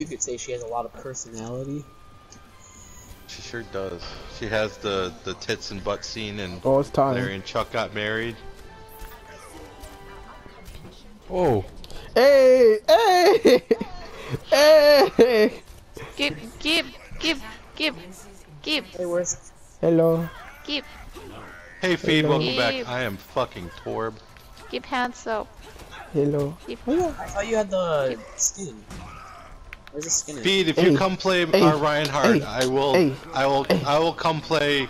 You could say she has a lot of personality. She sure does. She has the the tits and butt scene and Oh, it's time. Larry and Chuck got married. Oh, Hey, hey, hey. Give, give, give, give, give, Hey, where's Hello. give, hey Feed, welcome Eve. back. I am fucking Torb. give hands up. Hello. Give, I thought you had the skin. Where's the skin? at? If Hey. you come play Hey. our Reinhardt, Hey. I will, Hey. I will, Hey. I will come play.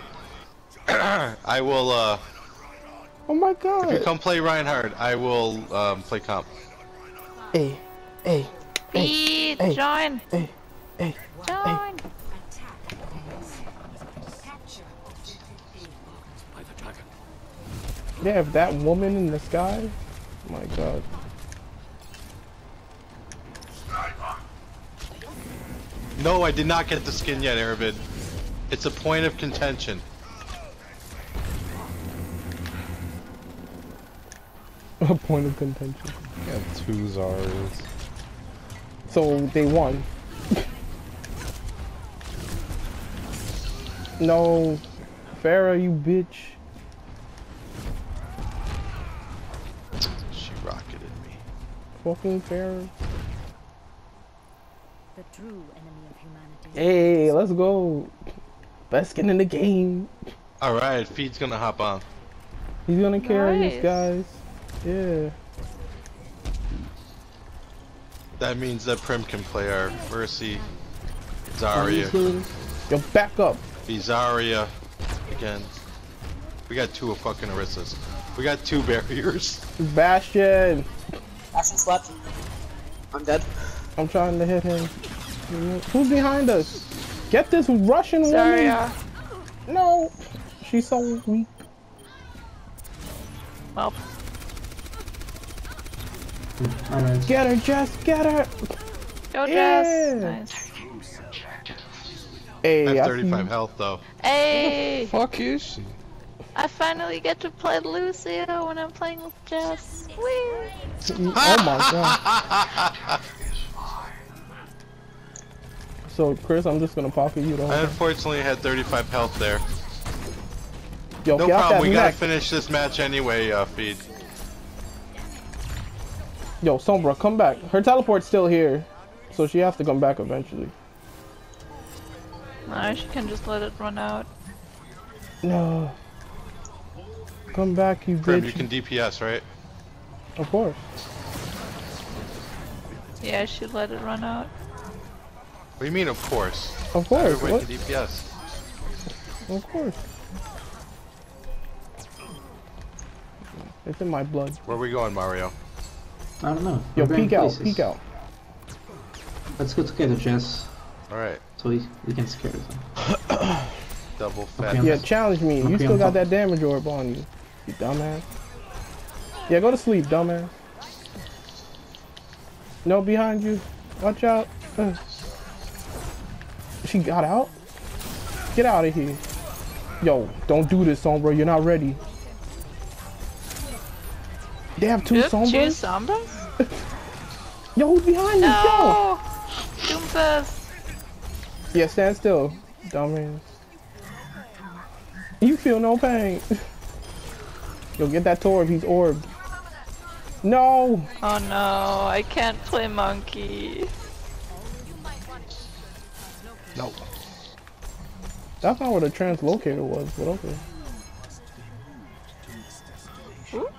I will, uh, Oh my god! if you come play Reinhardt, I will um, play comp. Hey, hey, Feed, hey, join, hey, hey. join. They have that woman in the sky. Oh my god. No, I did not get the skin yet, Aravid. It's a point of contention. A point of contention. Got two Zars. So they won. no, Pharah, you bitch. She rocketed me. Fucking Pharah. The true enemy of humanity. Hey, let's go. Best skin in the game. All right, Feed's gonna hop on. He's gonna carry Nice. us, guys. Yeah. That means that Prim can play our Mercy, Zarya, Yo, back up. be Zarya again. We got two of fucking Orisas. We got two barriers. Bastion. Action slapped. I'm dead. I'm trying to hit him. Who's behind us? Get this Russian Sorry, woman. uh, No. She's so weak. well, Alright. Get her, Jess. Get her. go Yeah. Jess. Nice. Hey, I have I 35 see- health though. Hey, Fuck is she? I finally get to play Lucio when I'm playing with Jess. Whee! Oh my god. So, Chris, I'm just gonna pocket you the whole I time. unfortunately had 35 health there. Yo, No problem. that We gotta finish this match anyway. Uh, Feed. Yo, Sombra, come back. Her teleport's still here. So she has to come back eventually. No, she can just let it run out. No. Come back, you Prim, bitch. you can DPS, right? Of course. Yeah, she let it run out. What do you mean, of course? Of course. Everybody What? can DPS. Of course. It's in my blood. Where are we going, Mario? I don't know. Yo, We're peek out, places. peek out. Let's go together, Jess. Alright. So we, we can scare them. Double fat. Okay. Yeah, challenge me. You still got that damage orb on you. You dumbass. Yeah, go to sleep, dumbass. No, behind you. Watch out. She got out? Get out of here. Yo, don't do this, Sombra. You're not ready. They have two Oop, two Sombras? Sombras? Yo, who's behind you? Yo! No! Doomfist! Yeah, stand still, dumbass. You feel no pain. Yo, get that Torb. He's orbed. No! Oh no, I can't play monkey. No. That's not where the translocator was, but okay. Ooh.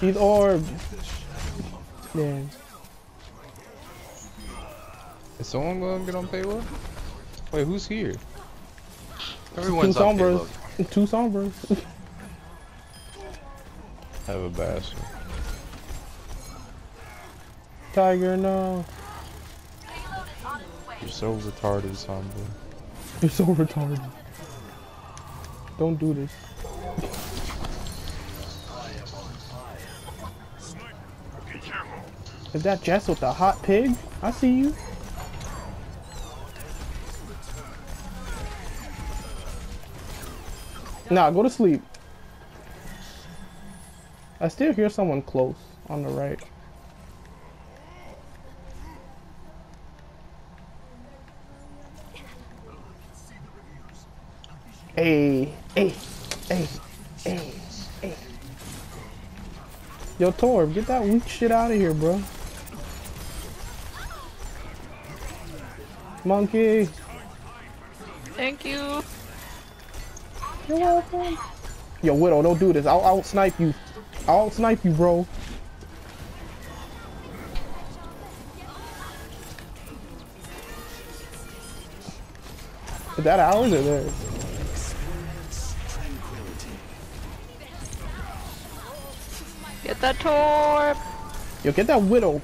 He's orbed. Yeah. Is someone gonna get on payload? Wait, who's here? Everyone's two on sombras. payload. Two sombras. Have a bastion. Tiger, no. So retarded, Sombra. You're so retarded. Don't do this. Is that Jess with the hot pig? I see you. Nah, go to sleep. I still hear someone close on the right. Hey, hey, hey, hey, hey. Yo, Torb, get that weak shit out of here, bro. Monkey. Thank you. You're welcome. Yo, Widow, don't do this. I'll out snipe you. I'll snipe you, bro. Is that ours or theirs? Get that Torb. Yo, get that Widow.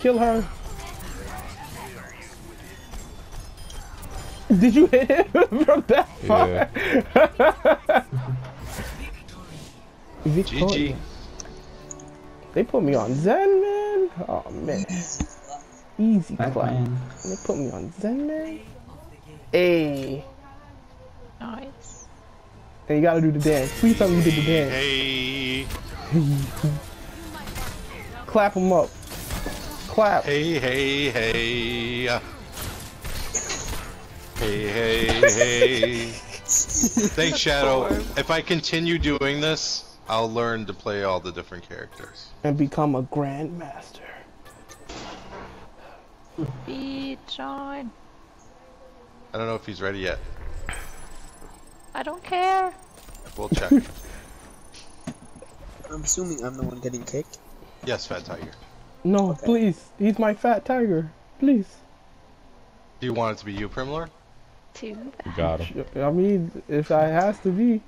Kill her. Did you hit him from that far? Yeah. Victoria. GG. They put me on Zen, man. Oh, man. Easy Back clap. man. They put me on Zen, man. Hey. Nice. And you gotta do the dance. Please tell me you did the dance. Hey, Clap them up. Clap. hey, hey, hey. Hey, hey, hey. Thanks, Shadow. If I continue doing this, I'll learn to play all the different characters. And become a grandmaster. Beat John. I don't know if he's ready yet. I don't care. We'll check. I'm assuming I'm the one getting kicked. yes, Fat Tiger. No, please. He's my fat tiger. Please. Do you want it to be you, Primlord? Too bad. You got him. I mean, if I has to be.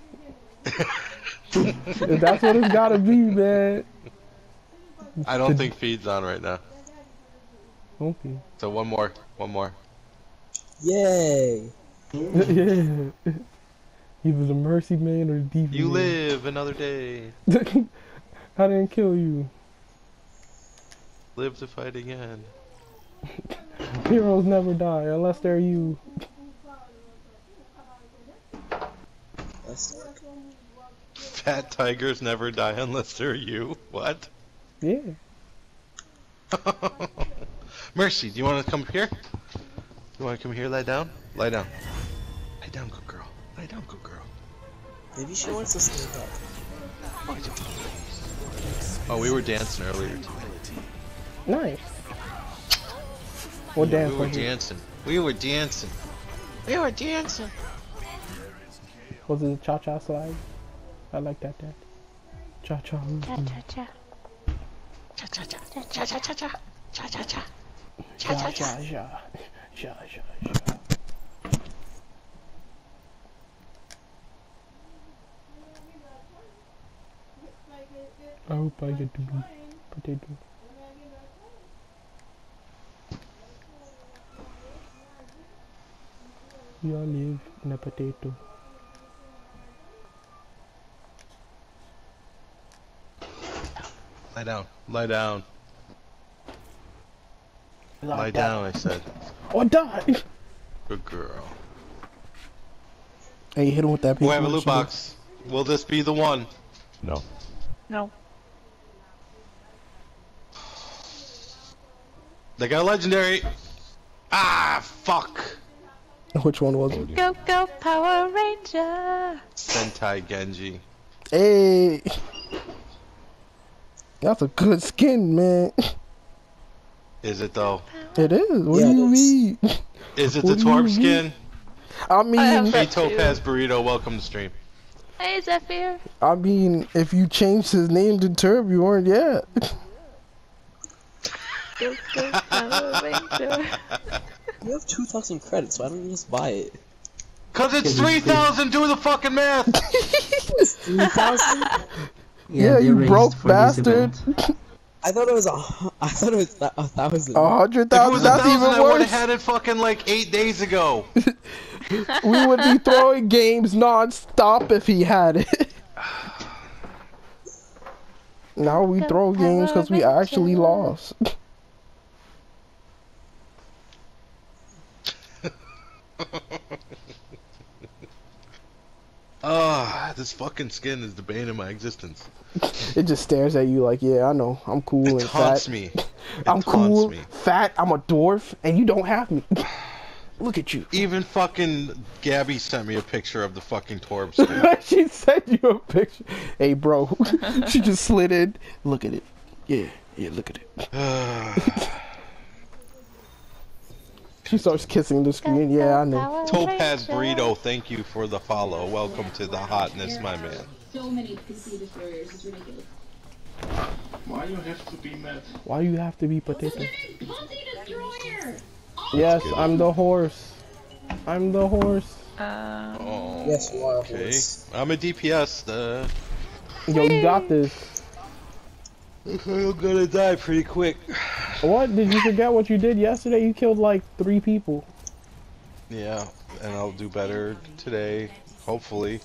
if that's what it's gotta be, man. I don't think feed's on right now. Okay. So one more, one more. Yay! yeah. Either the mercy man or the demon. You man. live another day. I didn't kill you. Live to fight again. Heroes never die unless they're you. Fat tigers never die unless they're you. What? Yeah. Mercy, do you want to come here? You want to come here? Lie down. Lie down. Lie down, good girl. Lie down, good girl. Maybe she wants to stand up. Oh, we were dancing earlier. Too. Nice. What dance we were dancing. We were dancing. We were dancing. Was it a cha-cha slide? I like that dance. Cha-cha. Cha-cha-cha. Cha-cha-cha. Cha-cha-cha. Cha-cha-cha. Cha cha cha. Cha cha cha. I hope I get to be potato. We all live in a potato. Lie down. Lie down. Lie Like down, I said. that. Or die! Good girl. Hey, hit him with that We have a loot box. Will this be the one? No. No. They got a legendary. Ah, fuck. Which one was it? Go go Power Ranger. Sentai Genji. Hey! That's a good skin, man. Is it though? It is. What Yeah, do you mean? Is it What the do you Torb mean? skin? I mean, I Hey, that. Topaz Burrito, welcome to stream. Hey Zephyr. I mean, if you changed his name to Turb, you weren't yet. Go go Power You have 2,000 credits, why don't you just buy it? Cause it's 3,000, do the fucking math! 3,000? Yeah, they you broke for this bastard. I thought it was a, hu- I thought it was a, a thousand. A hundred If it was a That's thousand, even I would have worse. had it fucking like eight days ago. We would be throwing games non-stop if he had it. now we throw games because we actually lost. Ah, this fucking skin is the bane of my existence. It just stares at you like, yeah, I know, I'm cool It and taunts fat. me. It I'm cool, me. fat. I'm a dwarf, and you don't have me. Look at you. Even fucking Gabby sent me a picture of the fucking Torb skin. she sent you a picture. Hey, bro. she just slid in. Look at it. Yeah, yeah, look at it. She starts kissing the screen. Yeah, I know. Topaz Burrito, thank you for the follow. Welcome to the hotness, my man. So many PC destroyers, it's ridiculous. Why you have to be mad? Why you have to be potato? Yes, I'm the horse. I'm the horse. Um, Oh, Yes, you are a okay. horse. I'm a DPS. Uh, Yo, you got this. I'm gonna die pretty quick. What? Did you forget what you did yesterday? You killed like three people. Yeah, and I'll do better today, hopefully.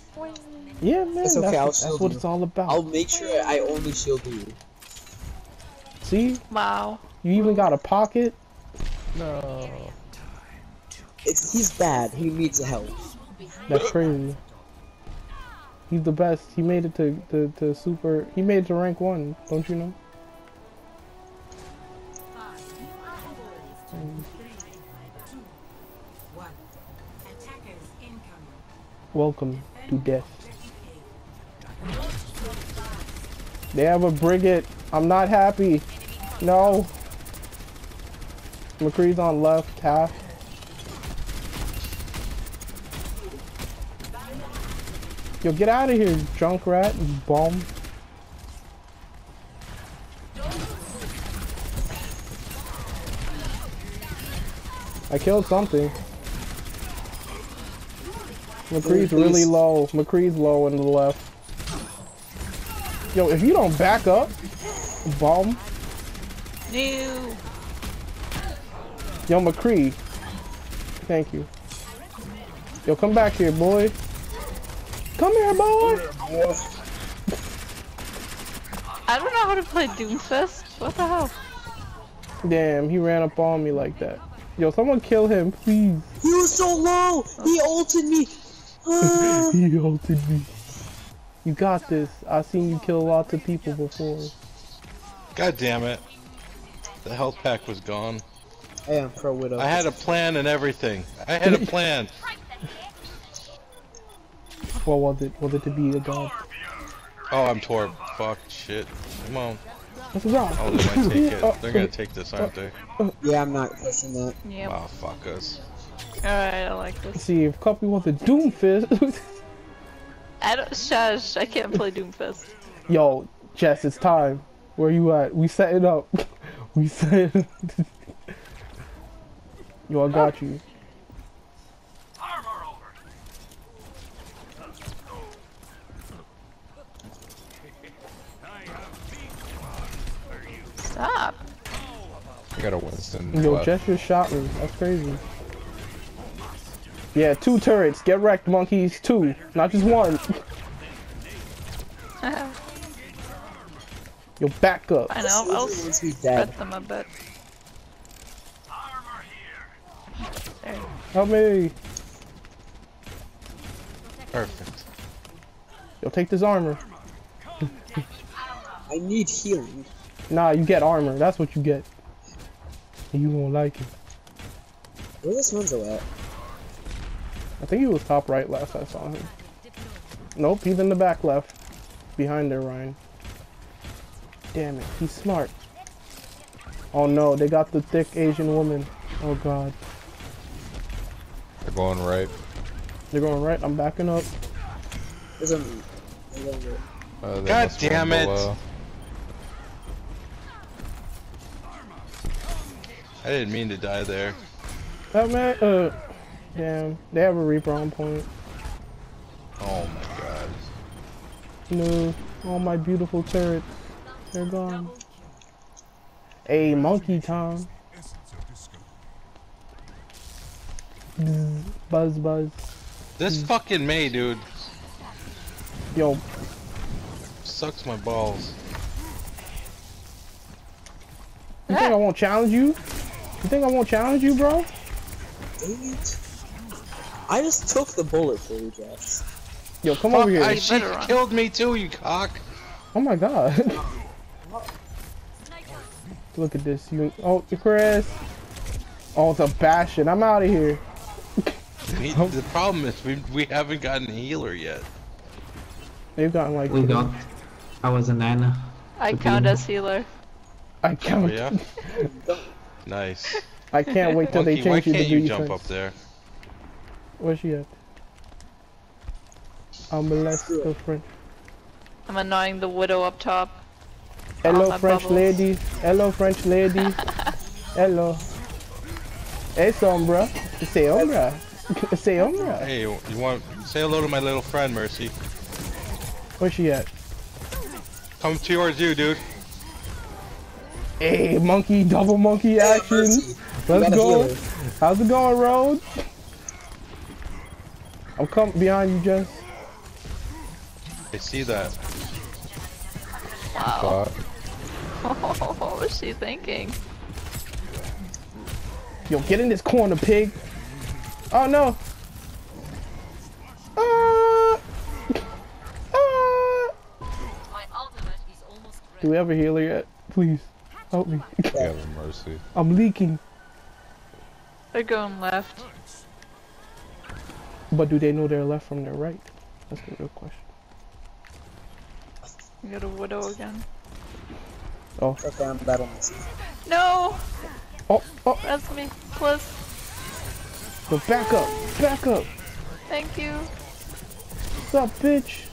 Yeah, man. It's okay, that's I'll that's shield what you. it's all about. I'll make sure I only shield you. See? wow. You even got a pocket? No. It's he's bad. He needs help. That's crazy. He's the best. He made it to, to, to super. He made it to rank one. Don't you know? Welcome to death. They have a brigade. I'm not happy. No. McCree's on left half. Yo, get out of here, Junkrat, you I killed something. McCree's really low. McCree's low in the left. Yo, if you don't back up, bum. New. Yo, McCree. Thank you. Yo, come back here, boy. Come here, boy. I don't know how to play Doomfist. What the hell? Damn, he ran up on me like that. Yo, someone kill him, please. He was so low. He ulted me. He ulted me. You got this. I've seen you kill lots of people before. God damn it. The health pack was gone. I am pro widow. I had a plan and everything. I had a plan. What was it? Was it to be a god? Oh, I'm Torb. Fuck, shit. Come on. That's a god. Oh, they might take Oh, it. They're gonna oh, take this, aren't they? Oh, oh. Yeah, I'm not pushing that. Yep. Wow, fuck us. Alright, I like this. See, if Cuppy was a Doomfist. I don't shush. I can't play Doomfist. Yo, Jess, it's time. Where you at? We setting up. we set. Yo, I got you. Stop. I got a Winston. Yo, left. Jess just shot me. That's crazy. Yeah, two turrets. Get wrecked, monkeys. Two, not just one. Yo, back up. I know. I'll Once spread them a bit. There. Help me. Perfect. Yo, take this armor. I need healing. Nah, you get armor. That's what you get. You won't like it. Where this Renzo at? I think he was top right last I saw him. Nope, he's in the back left. Behind there, Ryan. Damn it, he's smart. Oh no, they got the thick Asian woman. Oh god. They're going right. They're going right, I'm backing up. There's a. Uh, God damn it. below. I didn't mean to die there. That man, uh, damn, they have a Reaper on point. Oh my god. No, all my beautiful turrets, they're gone. Hey, monkey time. Buzz, buzz. This fucking Mei, dude, Yo, sucks my balls. you think I won't challenge you? You think I won't challenge you, bro? Dang. I just took the bullet for you, Jess. Yo, come Fuck, over here. I, You she killed me too, you cock. Oh my god. Look at this. You oh Chris. Oh it's a bastion. I'm out of here. We, the problem is we we haven't gotten a healer yet. They've gotten like. We got. I was a nana. I count as healer. I Oh yeah. nice. I can't wait till they Monkey, why change you can't to you defense. jump up there? Where's she at? I'm blessed the French. I'm annoying the widow up top. Hello, French bubbles. lady. Hello, French lady. Hello. Hey, Sombra. Say Sombra. Say Sombra. Hey, you you want say hello to my little friend Mercy? Where's she at? Come towards you, dude. Hey, monkey, double monkey action. Let's go. How's it going, Road? I'm coming behind you, Jess. I see that. Wow. Thought. what was she thinking? Yo, get in this corner, pig. Oh no. Ah! Ah! Do we have a healer yet? Please, help me. Yeah, mercy. I'm leaking. They're going left. But do they know their left from their right? That's the real question. You got a widow again. Oh. Okay, I'm battle Mercy. No! Oh, oh, That's me. Plus, go back up, back up. thank you. What's up, bitch?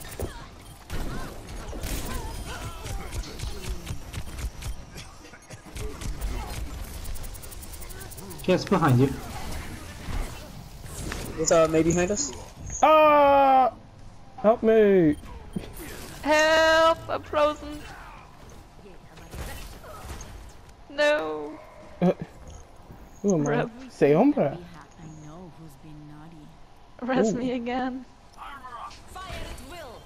Jess behind you. Is uh, Mei behind us? Ah! Help me. Help! I'm frozen. No. Who am I? Rip. Say hombra. I know who's been naughty. Rest me again. Fire at will.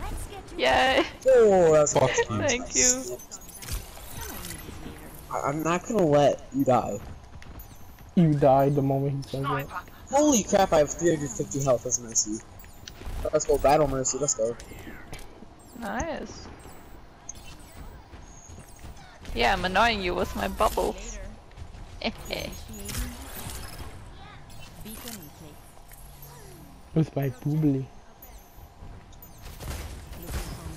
Let's get to Yay! Oh, that's Fuck you. Thank you. I'm not gonna let you die. You died the moment he said that. Holy crap, I have 350 health as Mercy. Let's go battle Mercy, let's go. Nice. Yeah, I'm annoying you with my bubbles. initiating. Beacon in place. With my boobly. Looking for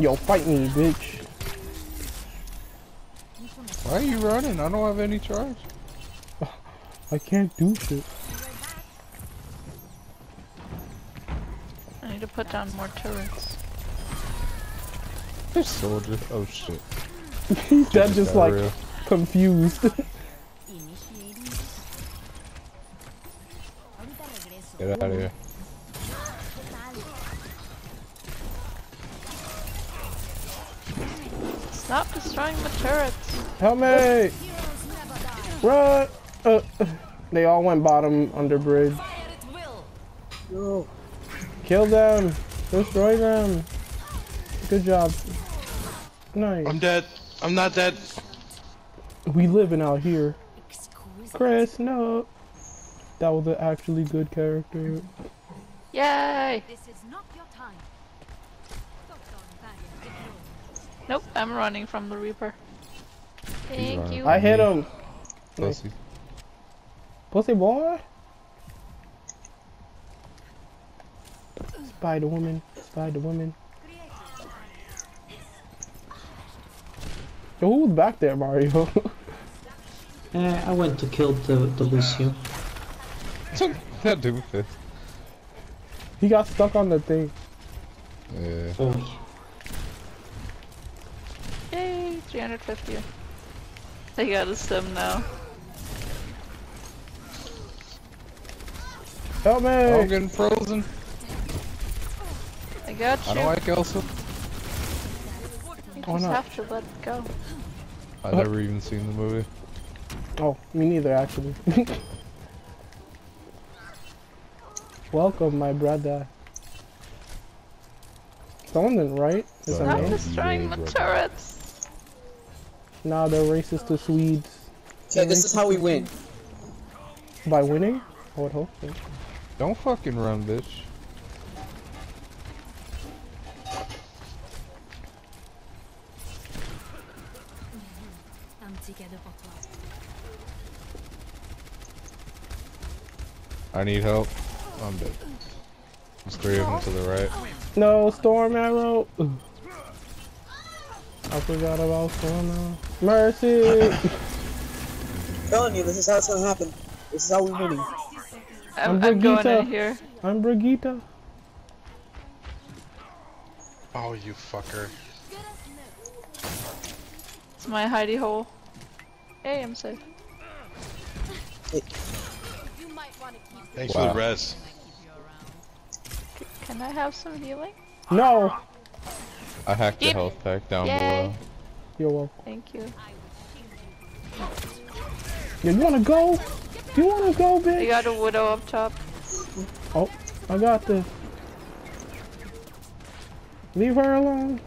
me? Yo, fight me, bitch. Why are you running? I don't have any charge. I can't do shit. I need to put down more turrets. This soldier. Oh shit. He's dead just like Diarrhea. confused. Initiating. Ahorita regreso. Get out of here. Stop destroying the turrets. Help me! Run! Uh, they all went bottom under bridge. No. Kill them! Destroy them! Good job. Nice. I'm dead. I'm not dead. We living out here. Exquisite. Chris, no! That was an actually good character. Yay! This is not your time. Photon barrier deployed. Nope, I'm running from the Reaper. Thank you. I hit him! Pussy. Pussy boy! Spider woman, spider woman. Yo, who's back there, Mario? Uh, I went to kill the, the Lucio. that doofus. he got stuck on the thing. Yeah. Oh, Yay, 350. They got a sim now. Help me! Oh, I'm getting frozen. I got you. I don't like Elsa. you Why just not? have to let it go. I've never even seen the movie. Oh, me neither, actually. Welcome, my brother. Someone right? Is that Stop me? destroying the turrets. Nah, they're racist to Swedes. Okay, this is how we win. By winning? I would hope so. Don't fucking run, bitch. I'm together, bottle. I need help. I'm dead. There's three of them to the right. No, Storm Arrow. I forgot about Storm Arrow. Mercy! telling you, this is how it's gonna happen. This is how we're winning. I'm, I'm I'm going Brigitte. in here. I'm Brigitte. Oh, you fucker. It's my hidey hole. Hey, I'm safe. You might want to keep Thanks Wow. for the res. Can I have some healing? No! I hacked the Yep. health pack down Yay. below. You're welcome. Thank you. Yeah, you wanna go? You wanna go, I bitch? got a widow up top. Oh, I got this. Leave her alone.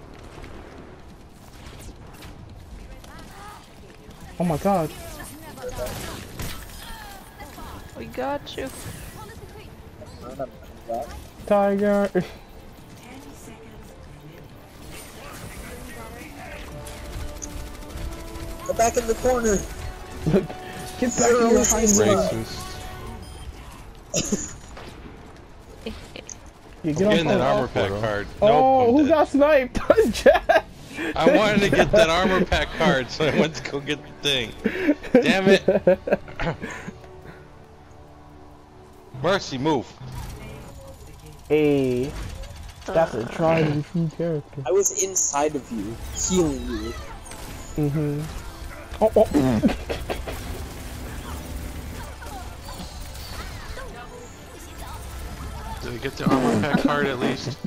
Oh my god. We got you. Tiger. back in the corner. Get back in your hind leg. Racist. Yeah, I'm get getting that armor pack card. Oh, nope, I'm who dead. got sniped? Jack. I wanted to get that armor pack card, so I went to go get the thing. Damn it. Mercy, move. Hey, that's a tried and true character. I was inside of you, healing you. Mm-hmm. Oh, oh. Did I get the armor pack card at least?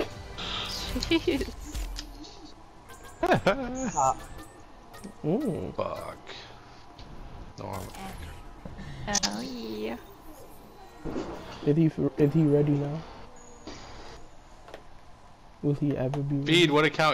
Jeez. Ha. Mm. Fuck. No armor. Oh yeah. Is he is he ready now? Will he ever be ready? Feed, what account